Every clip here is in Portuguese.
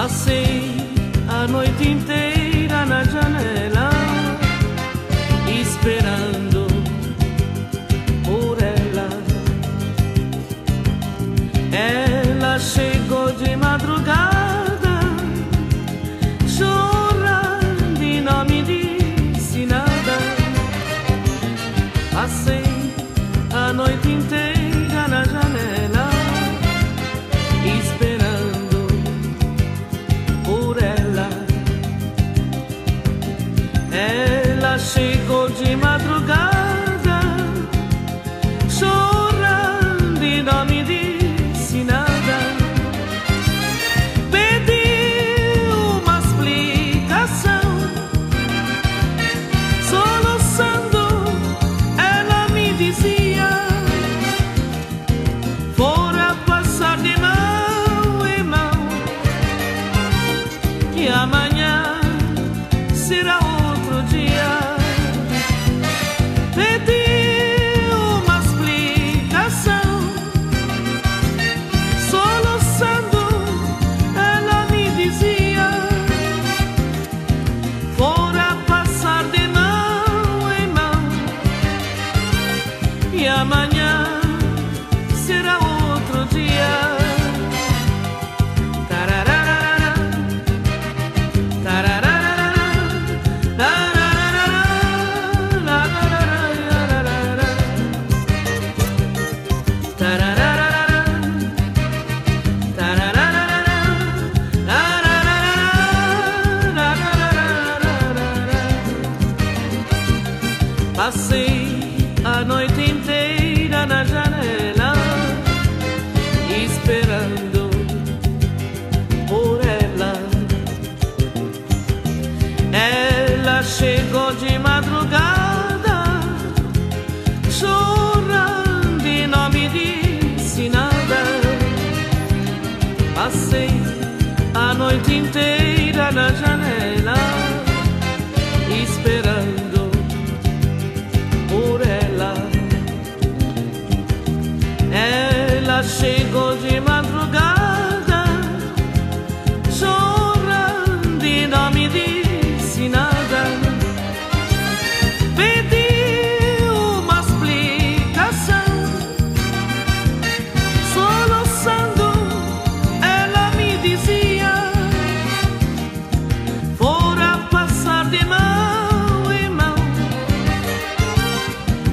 Passei a noite inteira na janela, esperando por ela. Ela chegou de madrugada, e amanhã será outro dia. Tararara, tararara, Passei chegou de madrugada, chorando e não me disse nada. Passei a noite inteira na janela, esperando por ela. Ela chegou de madrugada.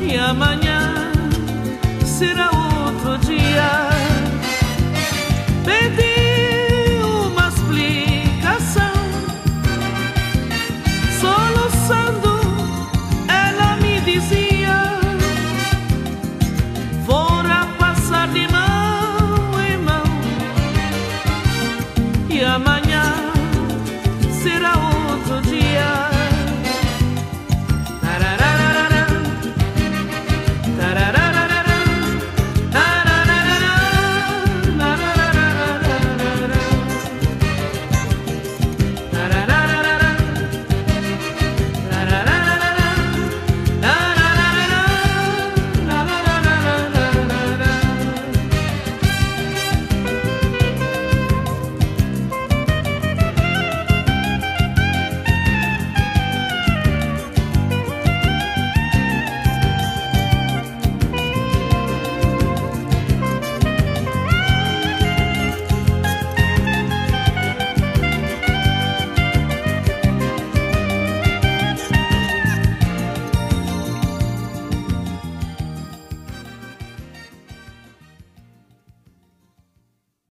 e amanhã será outro dia. Bem